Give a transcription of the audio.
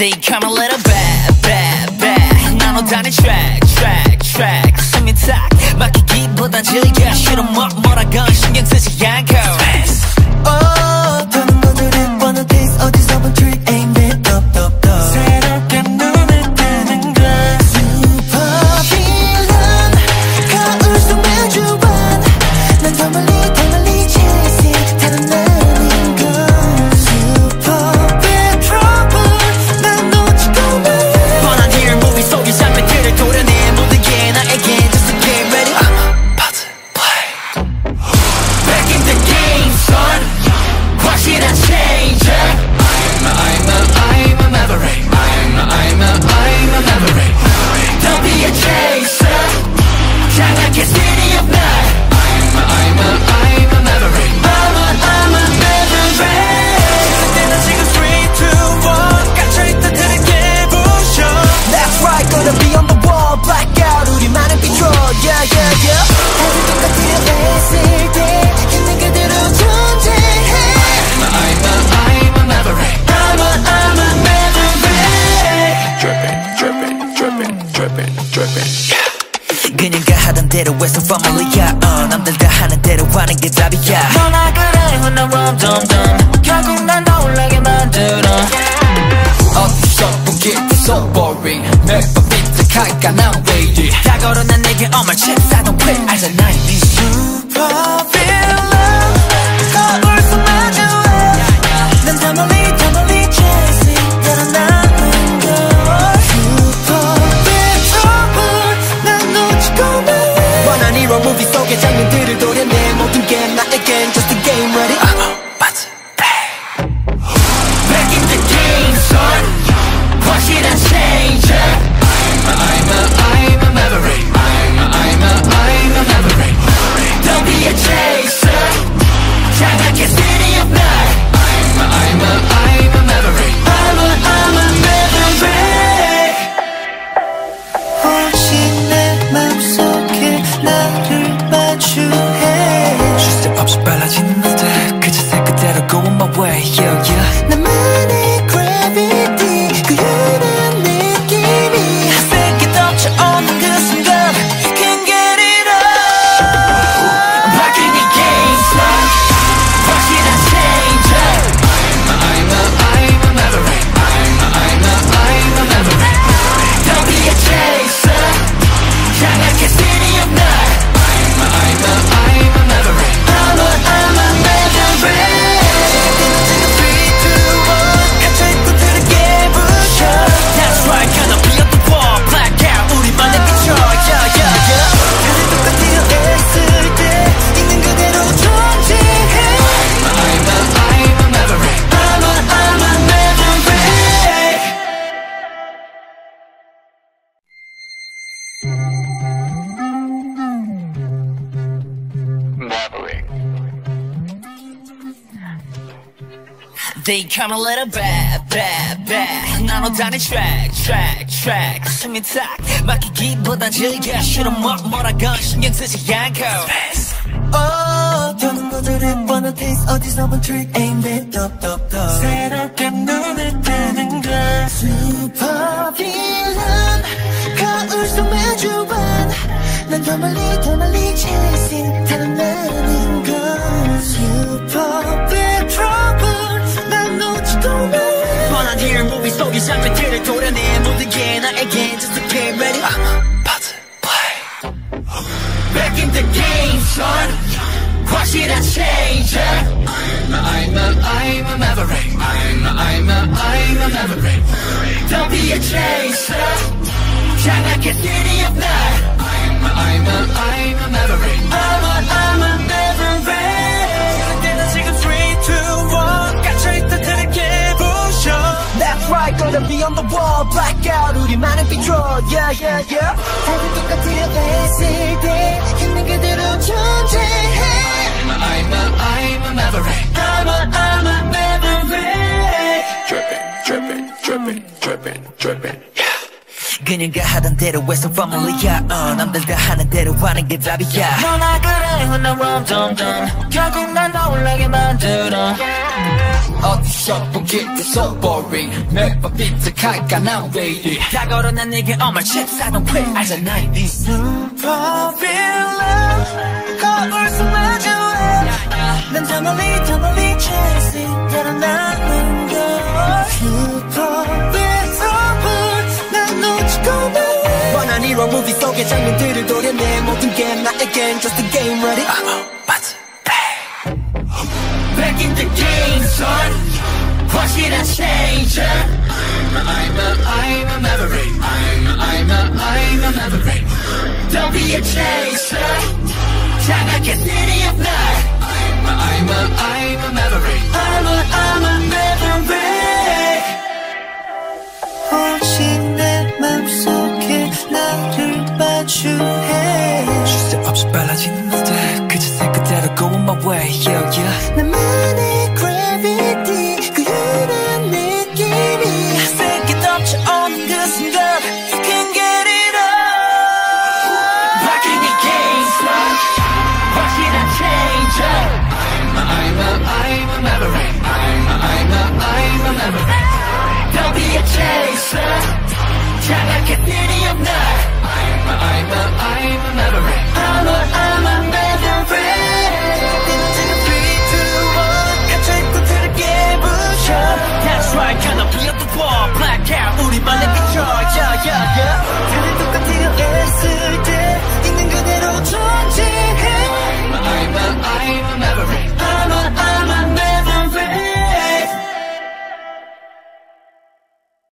데이카면 let bit. back back back 나눠 다닌 track track track 숨이 탁 막히기보단 즐겨 위해서 family야 어, 남들 다 하는 대로 하는 게 답이야 너나 그래 훗날 럼덤덤 결국 난 너울나게 만들어 어디서 보기도 so boring 매번 삐딱할까 난 왜이 다 걸어낸 They come a little bad, bad, bad. 나눠다니 track, track, track. 숨이 탁 막히기보단 즐겨 Shoot em up 뭐라건 신경 쓰지 않고. 어떤 것들의 뻔한 taste 어디서 본 trick aimed it up, up, up 새롭게 눈을 뜨는 걸 Super villain 가을 속 매주반 난더 멀리 더 멀리 chasing 다른 날 city of night. I'm a, I'm a, I'm a maverick I'm a, I'm a be on the wall. Blackout 우리만의 yeah yeah yeah. 다들 똑같으려 했을 때 있는 그대로 존재해 I'm a, I'm a, I'm a maverick I'm a, I'm a maverick Dripping, dripping, dripping, dripping, dripping. 그녀가 하던 대로 해서 파밀리야. 어, 남들 다 하는 대로 하는 게 답이야. 너나 그래 혼나와 점점 결국 난 나올라게 만들어. 어디서 보기도 so boring. 매번 삐딱할까 난 waiting 다 걸어 난 내게 all my chips I don't quit I just night this Super real love 거울 속 마주해. 난저 멀리 저 멀리 chasing 달아나는 걸. Super 이런 무비 속의 장면들을 도려내 모든 게 나에겐 just a game ready Back in the game, son. 확실한 change. I'm a, I'm a, I'm a maverick. I'm a, I'm a, I'm a maverick. Don't be a chaser. 장악의 city of night. I'm a, I'm a, I'm a I'm a maverick. Don't be a chaser.